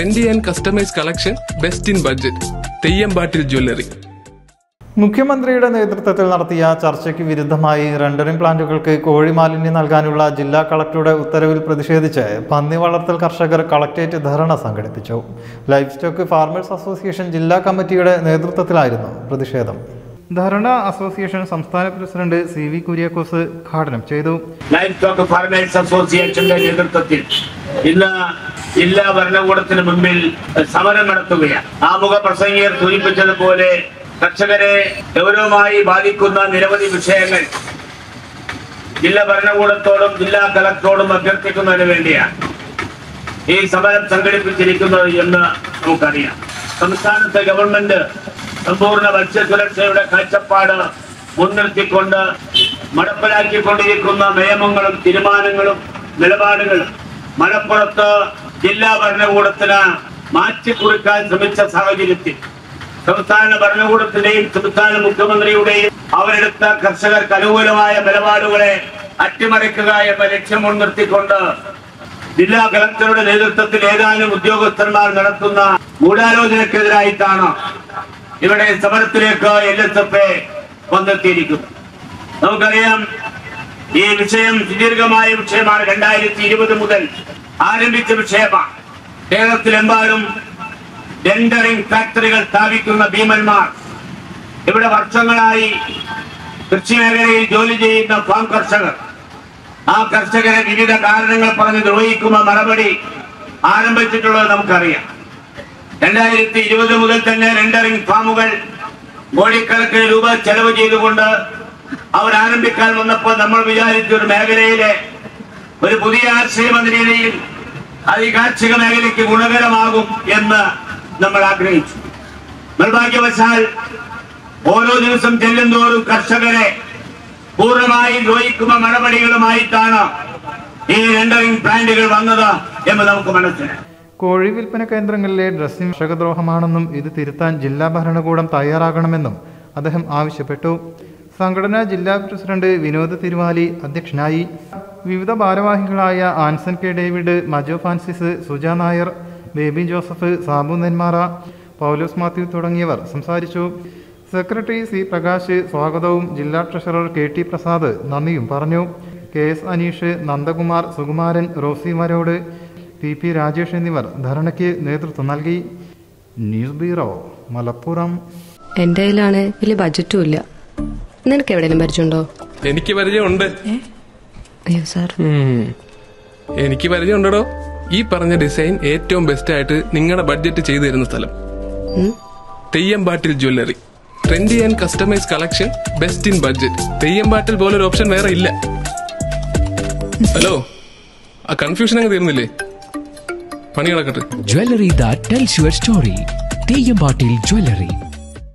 Trendy and customise collection best in budget Theyyampattil jewellery മുഖ്യമന്ത്രിയുടെ നേതൃത്വത്തിൽ നടത്തിയ ചർച്ചയ്ക്ക് വിരുദ്ധമായി റെൻഡറിംഗ് പ്ലാന്റുകൾക്ക് കോഴി മാലിന്യം നൽകാനുള്ള ജില്ലാ കളക്ടറുടെ ഉത്തരവിൽ പ്രതിഷേധിച്ച് പന്നി വളർത്തൽ കർഷകർ കളക്ടറേറ്റ് ധർണ സംഘടിപ്പിച്ചു. ലൈഫ് സ്റ്റോക്ക് ഫാർമേഴ്സ് അസോസിയേഷൻ ജില്ലാ കമ്മിറ്റിയുടെ നേതൃത്വത്തിലായിരുന്നു പ്രതിഷേധം. ധർണ അസോസിയേഷൻ സംസ്ഥാന പ്രസിഡന്റ് സി വി കുര്യാക്കോസ് ഉദ്ഘാടനം ചെയ്തു. ലൈഫ് സ്റ്റോക്ക് ഫാർമേഴ്സ് അസോസിയേഷന്റെ നേതൃത്വത്തിൽ ഇന്ന് ജില്ലാ ഭരണകൂടത്തിന് മുമ്പിൽ സമരം നടത്തുകയാണ്. ആമുഖ പ്രസംഗിയർ സൂചിപ്പിച്ചതുപോലെ കർഷകരെ ഗൗരവമായി ബാധിക്കുന്ന നിരവധി വിഷയങ്ങൾ ജില്ലാ ഭരണകൂടത്തോടും ജില്ലാ കലക്ടറോടും അഭ്യർത്ഥിക്കുന്നതിന് വേണ്ടിയാണ്. ഈ സമരം സംഘടിപ്പിച്ചിരിക്കുന്നത് എന്ന് നമുക്കറിയാം. സംസ്ഥാനത്തെ ഗവൺമെന്റ് സമ്പൂർണ ഭക്ഷ്യസുരക്ഷയുടെ കാഴ്ചപ്പാട് മുൻനിർത്തിക്കൊണ്ട് മടപ്പിലാക്കിക്കൊണ്ടിരിക്കുന്ന നിയമങ്ങളും തീരുമാനങ്ങളും നിലപാടുകളും മലപ്പുറത്ത് ജില്ലാ ഭരണകൂടത്തിന് മാറ്റിക്കുറിക്കാൻ ശ്രമിച്ച സാഹചര്യത്തിൽ സംസ്ഥാന ഭരണകൂടത്തിന്റെയും സംസ്ഥാന മുഖ്യമന്ത്രിയുടെയും അവരെടുത്ത കർഷകർക്ക് അനുകൂലമായ നിലപാടുകളെ അട്ടിമറിക്കുക എന്ന ലക്ഷ്യം മുൻനിർത്തിക്കൊണ്ട് ജില്ലാ കളക്ടറുടെ നേതൃത്വത്തിൽ ഏതാനും ഉദ്യോഗസ്ഥന്മാർ നടത്തുന്ന ഗൂഢാലോചനക്കെതിരായിട്ടാണ് ഇവിടെ സമരത്തിലേക്ക് എൽ എസ് എഫ് വന്നെത്തിയിരിക്കുന്നത്. നമുക്കറിയാം ഈ വിഷയം സുദീർഘമായ വിഷയമാണ്. രണ്ടായിരത്തി ഇരുപത് മുതൽ ആരംഭിച്ച വിഷയമാണ്. കേരളത്തിലെമ്പാടും ടെൻഡറിംഗ് ഫാക്ടറികൾ സ്ഥാപിക്കുന്ന ഭീമന്മാർ ഇവിടെ വർഷങ്ങളായി കൃഷി മേഖലയിൽ ജോലി ചെയ്യുന്ന ഫാം കർഷകർ. ആ കർഷകരെ വിവിധ കാരണങ്ങൾ പറഞ്ഞ് നിർവഹിക്കുന്ന നടപടി ആരംഭിച്ചിട്ടുള്ളത് നമുക്കറിയാം. രണ്ടായിരത്തി ഇരുപത് മുതൽ തന്നെ ടെൻഡറിംഗ് ഫാമുകൾ കോടിക്കണക്കിന് രൂപ ചെലവ് ചെയ്തുകൊണ്ട് അവർ ആരംഭിക്കാൻ വന്നപ്പോൾ നമ്മൾ വിചാരിച്ച ഒരു മേഖലയിലെ ഒരു പുതിയ ആശയം എന്ന അത് ഈ കാർഷിക മേഖലയ്ക്ക് ഗുണകരമാകും എന്ന് നമ്മൾ ആഗ്രഹിച്ചു. നിർഭാഗ്യവശാൽ ഓരോ ദിവസം ചെല്ലുന്തോറും കർഷകരെ പൂർണമായി ദ്രോഹിക്കുന്ന നടപടികളുമായിട്ടാണ് ഈ രണ്ടറിംഗ് പ്ലാന്റുകൾ വന്നത് എന്ന് നമുക്ക് മനസ്സിലായി. കോഴി വിൽപ്പന കേന്ദ്രങ്ങളിലെ ഡ്രസ്സിംഗ് കർഷകദ്രോഹമാണെന്നും ഇത് തിരുത്താൻ ജില്ലാ ഭരണകൂടം തയ്യാറാകണമെന്നും അദ്ദേഹം ആവശ്യപ്പെട്ടു. സംഘടനാ ജില്ലാ പ്രസിഡന്റ് വിനോദ് തിരുവാലി അധ്യക്ഷനായി. വിവിധ ഭാരവാഹികളായ Anson K David Majo Francis Suja Nair Baby Joseph Sabu Nenmara Paulose Mathew തുടങ്ങിയവർ സംസാരിച്ചു. സെക്രട്ടറി സി പ്രകാശ് സ്വാഗതവും ജില്ലാ ട്രഷറർ കെ ടി പ്രസാദ് നന്ദിയും പറഞ്ഞു. K S Aneesh Nandakumar Sukumaran Rosy Marod P P Rajesh എന്നിവർ ധരണയ്ക്ക് നേതൃത്വം നൽകി. News bureau Malappuram. എന്റെ കയ്യിലാണ് വലിയ ബജറ്റും ഇല്ല. നിനക്ക് എവിടെയെങ്കിലും പരിചയമുണ്ടോ? എനിക്ക് പരിചയമുണ്ട്. അയ്യോ സാർ. എനിക്ക് പരിചയമുണ്ടോ ഈ പറഞ്ഞ ഡിസൈൻ ഏറ്റവും ബെസ്റ്റ് ആയിട്ട് നിങ്ങളുടെ ബഡ്ജറ്റ് ചെയ്തു തരുന്ന സ്ഥലം. Theyyampattil jewellery. Trendy and customise collection best in budget Theyyampattil ഒരു ഓപ്ഷൻ വേറെ ഇല്ല. ഹലോ ആ കൺഫ്യൂഷൻ അങ്ങ് തീർന്നില്ലേ? പണി കിടക്കട്ടെ jewellery that tells your story Theyyampattil Jewelry.